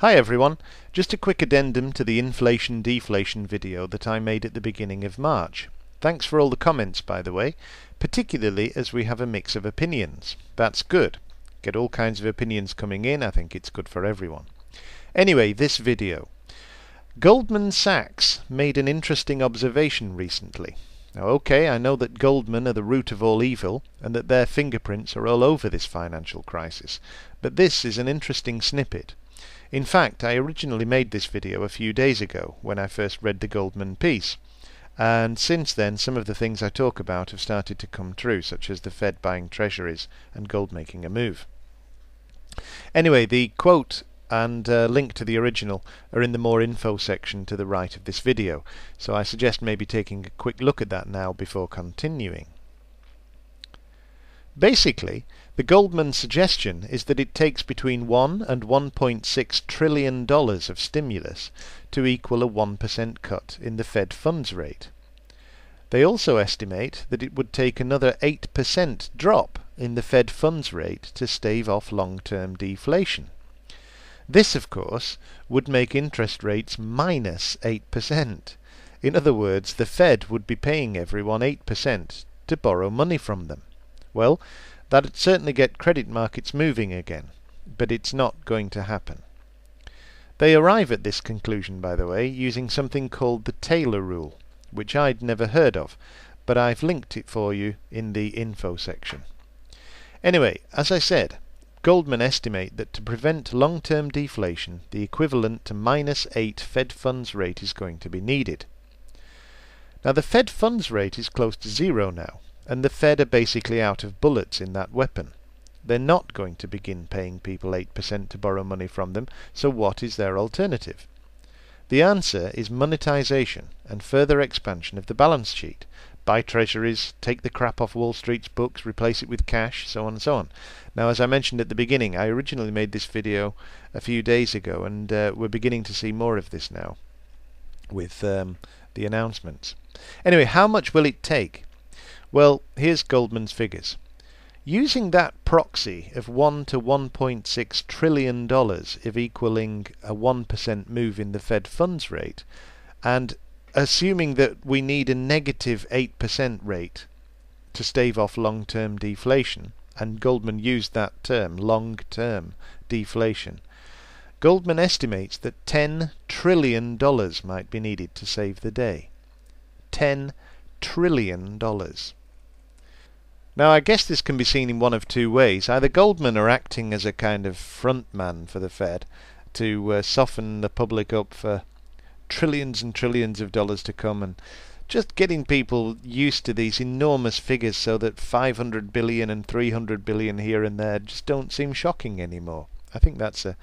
Hi everyone, just a quick addendum to the inflation deflation video that I made at the beginning of March. Thanks for all the comments by the way, particularly as we have a mix of opinions. That's good. Get all kinds of opinions coming in, I think it's good for everyone. Anyway, this video. Goldman Sachs made an interesting observation recently. Now okay, I know that Goldman are the root of all evil and that their fingerprints are all over this financial crisis, but this is an interesting snippet. In fact, I originally made this video a few days ago when I first read the Goldman piece. And since then, some of the things I talk about have started to come true, such as the Fed buying treasuries and gold making a move. Anyway, the quote and uh, link to the original are in the more info section to the right of this video, so I suggest maybe taking a quick look at that now before continuing. Basically, the Goldman suggestion is that it takes between 1 and 1.6 trillion dollars of stimulus to equal a 1% cut in the Fed funds rate. They also estimate that it would take another 8% drop in the Fed funds rate to stave off long-term deflation. This, of course, would make interest rates minus 8%. In other words, the Fed would be paying everyone 8% to borrow money from them. Well, that'd certainly get credit markets moving again, but it's not going to happen. They arrive at this conclusion, by the way, using something called the Taylor rule, which I'd never heard of, but I've linked it for you in the info section. Anyway, as I said, Goldman estimate that to prevent long-term deflation, the equivalent to minus 8 Fed funds rate is going to be needed. Now the Fed funds rate is close to zero now, and the Fed are basically out of bullets in that weapon. They're not going to begin paying people 8% to borrow money from them, so what is their alternative? The answer is monetization and further expansion of the balance sheet. Buy treasuries, take the crap off Wall Street's books, replace it with cash, so on and so on. Now, as I mentioned at the beginning, I originally made this video a few days ago, and uh, we're beginning to see more of this now with um, the announcements. Anyway, how much will it take? Well, here's Goldman's figures. Using that proxy of 1 to 1.6 trillion dollars if equaling a 1% move in the Fed funds rate and assuming that we need a negative 8% rate to stave off long-term deflation and Goldman used that term long-term deflation Goldman estimates that 10 trillion dollars might be needed to save the day 10 trillion dollars now, I guess this can be seen in one of two ways. Either Goldman are acting as a kind of front man for the Fed to uh, soften the public up for trillions and trillions of dollars to come and just getting people used to these enormous figures so that 500 billion and 300 billion here and there just don't seem shocking anymore. I think that's a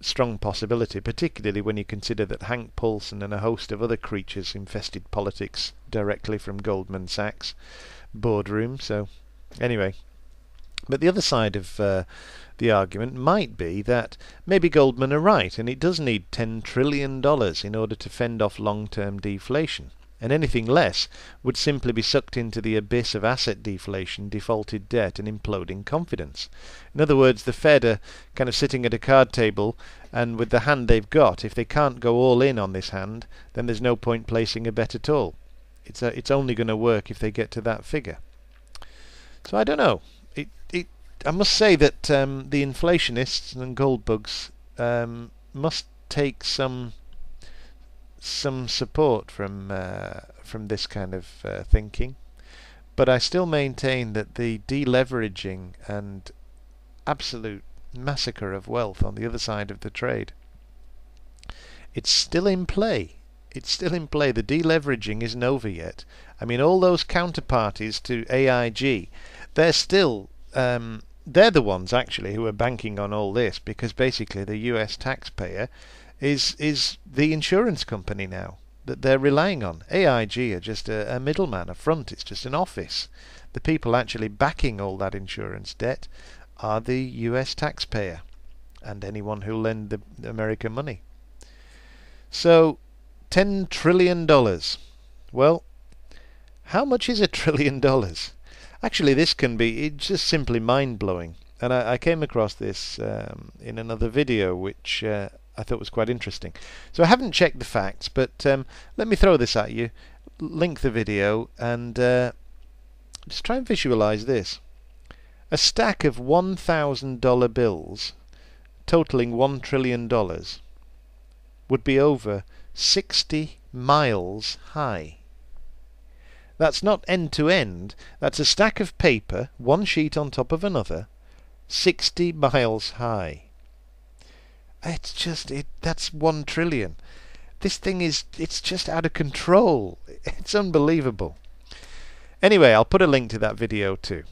strong possibility, particularly when you consider that Hank Paulson and a host of other creatures infested politics directly from Goldman Sachs boardroom. So, anyway, but the other side of uh, the argument might be that maybe Goldman are right, and it does need $10 trillion in order to fend off long-term deflation. And anything less would simply be sucked into the abyss of asset deflation, defaulted debt, and imploding confidence. In other words, the Fed are kind of sitting at a card table, and with the hand they've got, if they can't go all in on this hand, then there's no point placing a bet at all. It's a, it's only going to work if they get to that figure. So I don't know. It it I must say that um, the inflationists and gold bugs um, must take some some support from uh, from this kind of uh, thinking. But I still maintain that the deleveraging and absolute massacre of wealth on the other side of the trade it's still in play it's still in play. The deleveraging isn't over yet. I mean, all those counterparties to AIG, they're still um, they're the ones actually who are banking on all this because basically the U.S. taxpayer is is the insurance company now that they're relying on. AIG are just a, a middleman, a front. It's just an office. The people actually backing all that insurance debt are the U.S. taxpayer and anyone who lend the American money. So Ten trillion dollars. Well, how much is a trillion dollars? Actually, this can be it's just simply mind blowing. And I, I came across this um, in another video, which uh, I thought was quite interesting. So I haven't checked the facts, but um, let me throw this at you. Link the video and uh, just try and visualize this. A stack of $1,000 bills totaling $1 trillion would be over 60 miles high. That's not end to end, that's a stack of paper, one sheet on top of another, 60 miles high. It's just, it, that's one trillion. This thing is, it's just out of control. It's unbelievable. Anyway, I'll put a link to that video too.